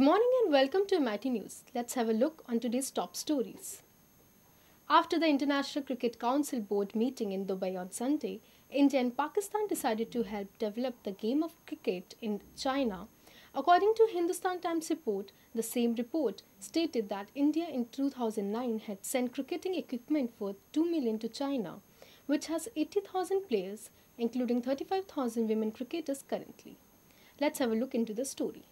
Good morning and welcome to MIT News. Let's have a look on today's top stories. After the International Cricket Council board meeting in Dubai on Sunday, India and Pakistan decided to help develop the game of cricket in China. According to Hindustan Times report, the same report stated that India in 2009 had sent cricketing equipment worth 2 million to China, which has 80,000 players, including 35,000 women cricketers currently. Let's have a look into the story.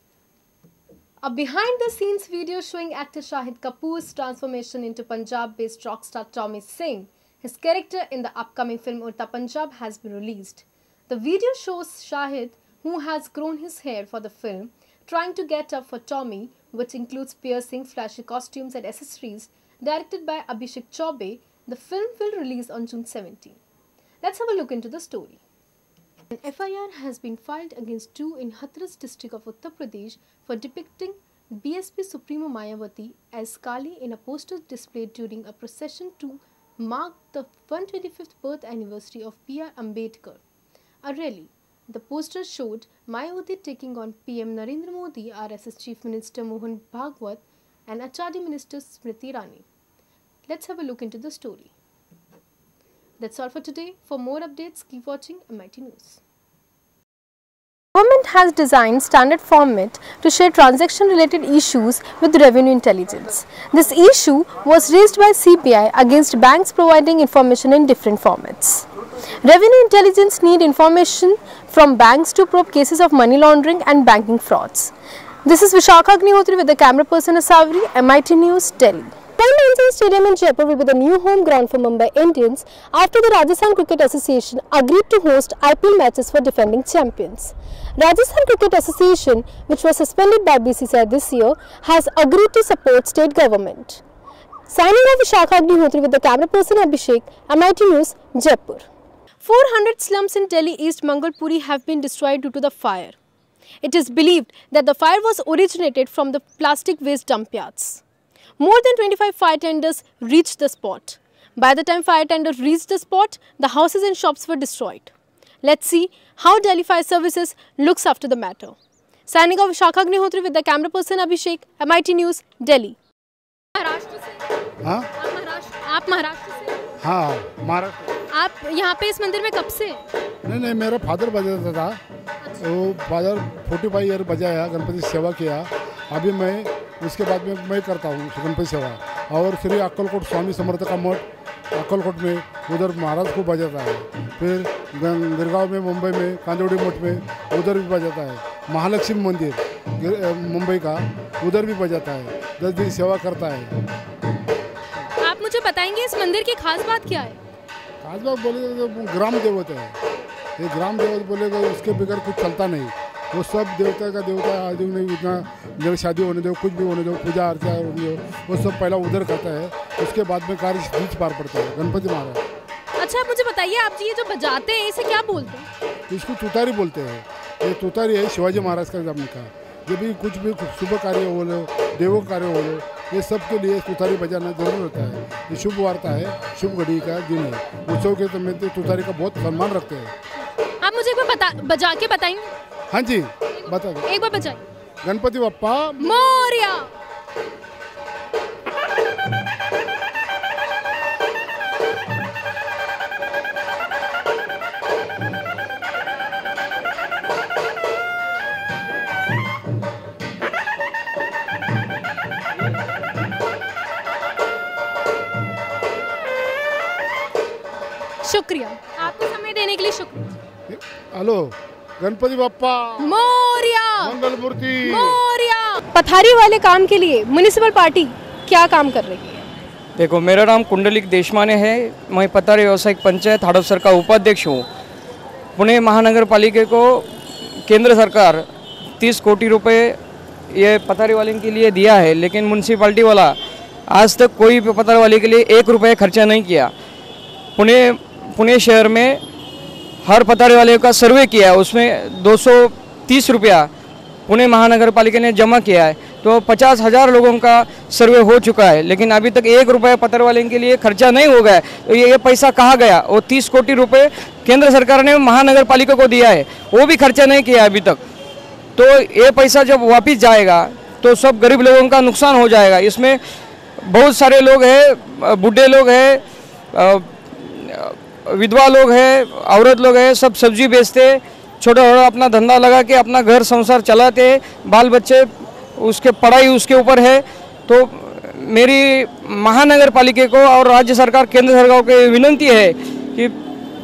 A behind the scenes video showing actor Shahid Kapoor's transformation into Punjab based rock star Tommy Singh, his character in the upcoming film Udta Punjab, has been released. The video shows Shahid, who has grown his hair for the film, trying to get up for Tommy, which includes piercing, flashy costumes, and accessories. Directed by Abhishek Chaube, the film will release on June 17. Let's have a look into the story. An FIR has been filed against two in Hathras district of Uttar Pradesh for depicting BSP Supremo Mayawati as Kali in a poster displayed during a procession to mark the 125th birth anniversary of B.R. Ambedkar. A rally. The poster showed Mayawati taking on PM Narendra Modi, RSS Chief Minister Mohan Bhagwat, and HRD Minister Smriti Irani. Let's have a look into the story. That's all for today. For more updates, keep watching MIT News. Government has designed standard format to share transaction related issues with revenue intelligence. This issue was raised by CPI against banks providing information in different formats. Revenue intelligence need information from banks to probe cases of money laundering and banking frauds. This is Vishakha Agnihotri with the camera person Asavri, MIT News, Delhi. Stadium in Jaipur will be the new home ground for Mumbai Indians after the Rajasthan Cricket Association agreed to host IPL matches for defending champions. Rajasthan Cricket Association, which was suspended by BCCI this year, has agreed to support state government. Signing off Vishakha Agnihotri with the camera person Abhishek, MIT News, Jaipur. 400 slums in Delhi East Mangalpuri have been destroyed due to the fire. It is believed that the fire was originated from the plastic waste dump yards. More than 25 fire tenders reached the spot. By the time fire tenders reached the spot, the houses and shops were destroyed. Let's see how Delhi Fire Services looks after the matter. Signing off Shakha Agnihotri with the camera person Abhishek, MIT News, Delhi. Maharashtra से हाँ आप महाराष्ट्र से हाँ महाराष्ट्र आप यहाँ पे इस मंदिर में कब से नहीं नहीं मेरा फादर बजाता था वो फादर फोर्टी फाइव ईयर बजाया गणपति सेवा किया अभी मैं उसके बाद में मैं करता हूँ गणपति सेवा। और श्री अक्कलकोट स्वामी समर्थ का मठ अक्कलकोट में उधर महाराज को बजाता है। फिर गिरगांव में मुंबई में कांदोड़ी मठ में उधर भी बजाता है। महालक्ष्मी मंदिर मुंबई का उधर भी बजाता है। दस दिन सेवा करता है। आप मुझे बताएँगे इस मंदिर की खास बात क्या है? खास बात बोले तो ग्राम देवता है। ये ग्राम देवता बोलेगा उसके बगैर कुछ चलता नहीं। वो सब देवता का देवता है आदमी नहीं इतना जब शादी होने दो कुछ भी होने दो पूजा अर्चा होने दो वो सब पहला उधर करता है उसके बाद में कार्य बीच पार पड़ता है गणपति महाराज। अच्छा मुझे बताइए आप जी ये जो बजाते हैं इसे क्या बोलते हैं? इसको तुतारी बोलते हैं। ये तुतारी है शिवाजी महाराज का जब का जब भी कुछ भी शुभ कार्य हो लो देवों कार्य हो लो ये सब के लिए तुतारी बजाना ज़रूर होता है। ये शुभ वार्ता है शुभ घड़ी का दिन है। उत्सव के समय तुतारी का बहुत सम्मान रखते हैं। आप मुझे एक बार बता बजा के बताएँगे हाँ जी बता दो। एक बार बजाइए। गणपति बप्पा मोरिया। शुक्रिया। आपको समय देने के लिए शुक्रिया। हेलो। गणपति बप्पा। मोरिया। मंगल मूर्ति मोरिया। पथारी वाले काम के लिए म्युनिसिपल पार्टी क्या काम कर रही है? देखो मेरा नाम कुंडलिक देशमाने है। मैं पतारी व्यावसायिक पंचायत हड़पसर का उपाध्यक्ष हूँ। पुणे महानगर पालिका को केंद्र सरकार 30 कोटि रुपए ये पतारी वाले के लिए दिया है लेकिन म्यूनसिपाल्टी वाला आज तक कोई भी पतारी वाले के लिए एक रुपये खर्चा नहीं किया। पुणे पुणे शहर में हर पतारे वाले का सर्वे किया है, उसमें 230 रुपया पुणे महानगर पालिका ने जमा किया है। तो पचास हज़ार लोगों का सर्वे हो चुका है, लेकिन अभी तक एक रुपये पत्र वाले के लिए खर्चा नहीं हो गया। तो ये ये पैसा कहाँ गया? वो तीस कोटि रुपए केंद्र सरकार ने महानगर पालिका को दिया है, वो भी खर्चा नहीं किया अभी तक। तो ये पैसा जब वापस जाएगा तो सब गरीब लोगों का नुकसान हो जाएगा। इसमें बहुत सारे लोग हैं, बूढ़े लोग हैं विधवा लोग हैं, औरत लोग हैं, सब सब्ज़ी बेचते छोटा छोटा अपना धंधा लगा के अपना घर संसार चलाते बाल बच्चे उसके, पढ़ाई उसके ऊपर है। तो मेरी महानगर पालिका को और राज्य सरकार, केंद्र सरकार को विनंती है कि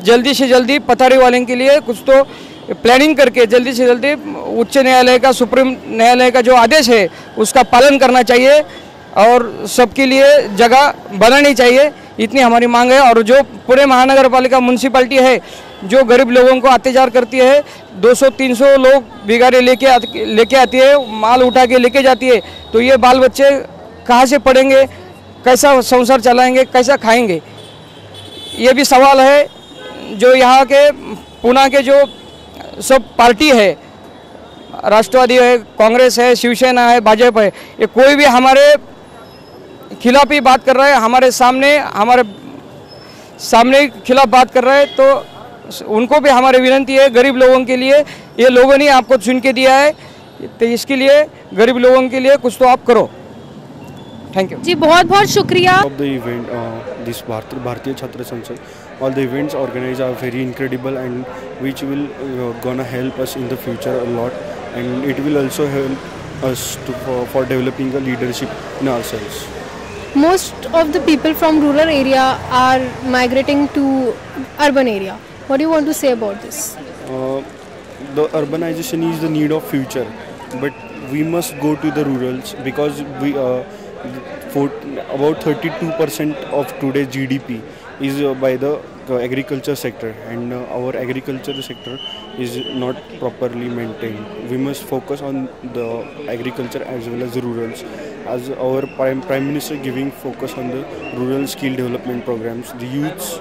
जल्दी से जल्दी पथारी वाले के लिए कुछ तो प्लानिंग करके जल्दी से जल्दी उच्च न्यायालय का, सुप्रीम न्यायालय का जो आदेश है, उसका पालन करना चाहिए और सबके लिए जगह बनानी चाहिए। इतनी हमारी मांग है और जो पूरे महानगर पालिका म्यूनसिपाल्टी है, जो गरीब लोगों को अत्याचार करती है 200-300 लोग भिगारे लेके लेके आती है, माल उठा के लेके जाती है तो ये बाल बच्चे कहाँ से पढ़ेंगे, कैसा संसार चलाएँगे, कैसा खाएँगे? ये भी सवाल है, जो यहाँ के पूना के जो सब पार्टी है, राष्ट्रवादी है, कांग्रेस है, शिवसेना है, भाजपा है, ये कोई भी हमारे खिलाफ ही बात कर रहा है हमारे सामने हमारे सामने खिलाफ बात कर रहे हैं तो उनको भी हमारी विनंती है गरीब लोगों के लिए ये लोगों ने आपको चुन के दिया है तो इसके लिए गरीब लोगों के लिए कुछ तो आप करो। थैंक यू जी बहुत बहुत शुक्रिया। Of event this Bharatiya Chhatra Sansad all the events organize are very incredible and which will gonna help us in the future a lot and it will also help us to for developing the leadership in ourselves most of the people from rural area are migrating to urban area. What do you want to say about this? Uh, the urbanization is the need of future but we must go to the rurals because we uh, for about 32% of today's gdp is uh, by the uh, agriculture sector and uh, our agriculture sector is not properly maintained. We must focus on the agriculture as well as the rurals. As our prime, prime minister giving focus on the rural skill development programs the youths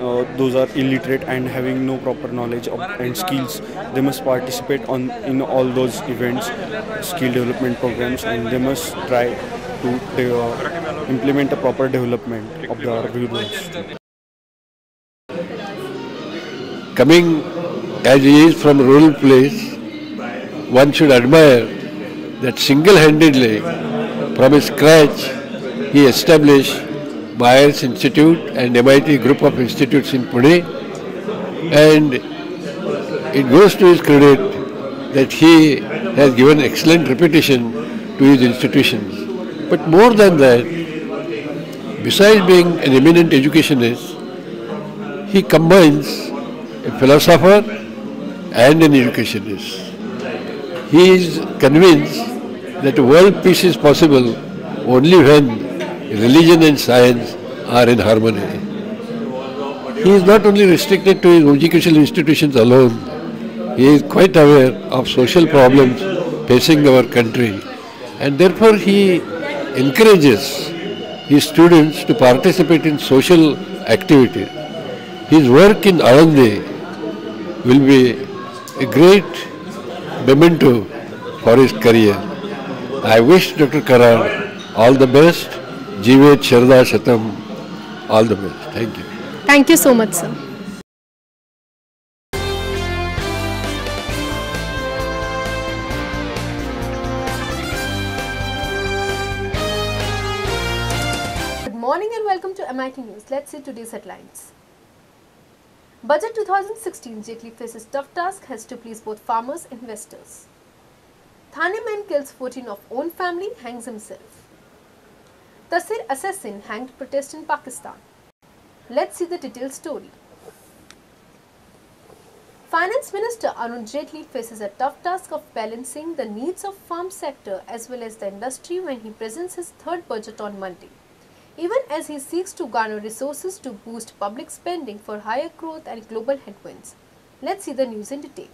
uh, those are illiterate and having no proper knowledge of, and skills they must participate on in all those events skill development programs and they must try to uh, implement a proper development of the rurals coming as he is from a rural place, one should admire that single-handedly, from a scratch, he established MAEER's Institute and MIT group of institutes in Pune, and it goes to his credit that he has given excellent reputation to his institutions. But more than that, besides being an eminent educationist, he combines a philosopher and an educationist. He is convinced that world peace is possible only when religion and science are in harmony. He is not only restricted to his educational institutions alone, he is quite aware of social problems facing our country and therefore he encourages his students to participate in social activities. His work in Alandi will be a great memento for his career. I wish Dr. Karad all the best. Jivet Sharda Shatam, all the best. Thank you. thank you so much sir Good morning and welcome to MIT News. Let's see today's headlines. Budget 2016 Jaitley faces tough task has to please both farmers and investors. Thane man kills 14 of own family, hangs himself. Taseer assassin hanged protest in Pakistan. Let's see the detailed story. Finance Minister Arun Jaitley faces a tough task of balancing the needs of farm sector as well as the industry when he presents his third budget on Monday. Even as he seeks to garner resources to boost public spending for higher growth and global headwinds. Let's see the news in detail.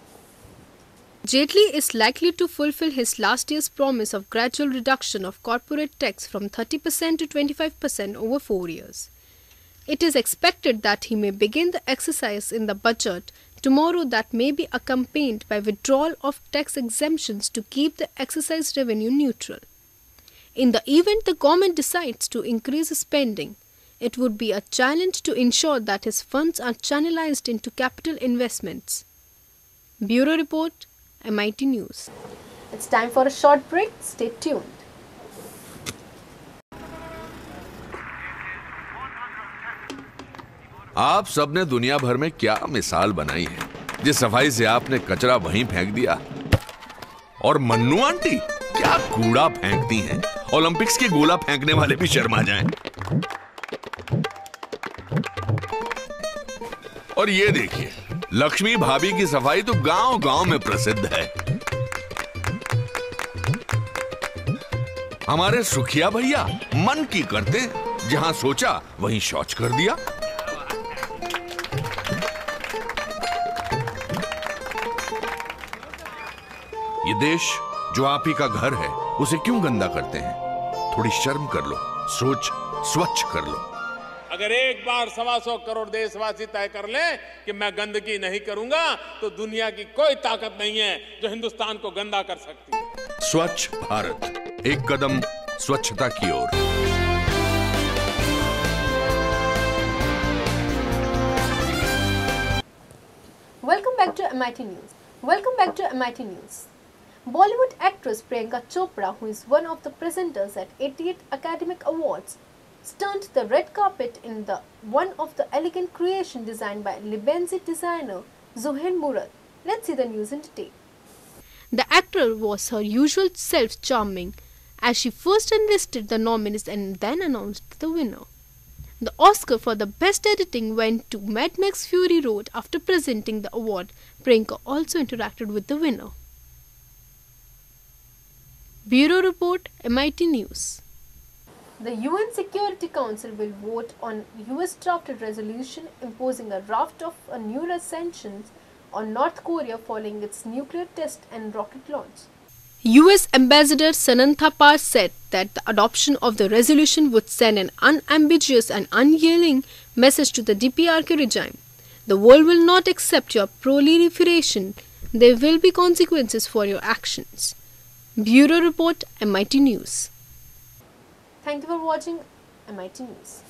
Jaitley is likely to fulfill his last year's promise of gradual reduction of corporate tax from 30% to 25% over four years. It is expected that he may begin the exercise in the budget tomorrow that may be accompanied by withdrawal of tax exemptions to keep the exercise revenue neutral. In the event the government decides to increase spending, it would be a challenge to ensure that his funds are channelized into capital investments. Bureau Report, MIT News. It's time for a short break. Stay tuned. आप सबने दुनिया भर में क्या मिसाल बनाई है जिस सफाई से आपने कचरा वहीं फेंक दिया और मन्नू आंटी क्या कूड़ा फेंकती हैं ओलंपिक्स के गोला फेंकने वाले भी शर्मा जाएँ। और ये देखिए, लक्ष्मी भाभी की सफ़ाई तो गाँव गाँव में प्रसिद्ध है। हमारे सुखिया भैया मन की करते, जहाँ सोचा, वहीं शौच कर दिया। ये देश, जो आप ही का घर है, उसे क्यों गंदा करते हैं? थोड़ी शर्म कर लो सोच स्वच्छ कर लो अगर एक बार सवा सौ करोड़ देशवासी तय कर लें कि मैं गंदगी नहीं करूँगा तो दुनिया की कोई ताकत नहीं है जो हिंदुस्तान को गंदा कर सकती है स्वच्छ भारत एक कदम स्वच्छता की ओर Welcome back to MIT News. Welcome back to MIT News. Bollywood actress Priyanka Chopra, who is one of the presenters at 88th Academy Awards, stunned the red carpet in the one of the elegant creation designed by Lebanese designer Zuhair Murad. Let's see the news in detail. The actor was her usual self charming as she first enlisted the nominees and then announced the winner. The Oscar for the Best Editing went to Mad Max Fury Road after presenting the award. Priyanka also interacted with the winner. Bureau Report MIT News The UN Security Council will vote on US drafted resolution imposing a raft of a new sanctions on North Korea following its nuclear test and rocket launch. US Ambassador Samantha Power said that the adoption of the resolution would send an unambiguous and unyielding message to the DPRK regime. The world will not accept your proliferation. There will be consequences for your actions. Bureau Report MIT News. Thank you for watching MIT News.